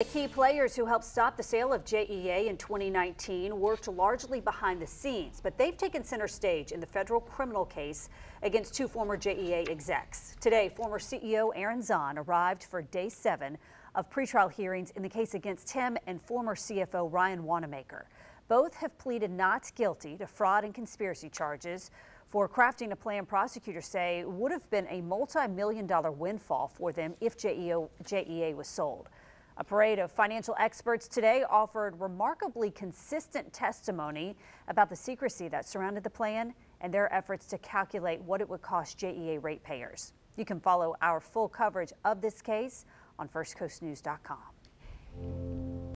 The key players who helped stop the sale of JEA in 2019 worked largely behind the scenes, but they've taken center stage in the federal criminal case against two former JEA execs. Today, former CEO Aaron Zahn arrived for day seven of pretrial hearings in the case against him and former CFO Ryan Wanamaker. Both have pleaded not guilty to fraud and conspiracy charges for crafting a plan prosecutors say would have been a multi-million dollar windfall for them if JEA was sold. A parade of financial experts today offered remarkably consistent testimony about the secrecy that surrounded the plan and their efforts to calculate what it would cost JEA ratepayers. You can follow our full coverage of this case on firstcoastnews.com.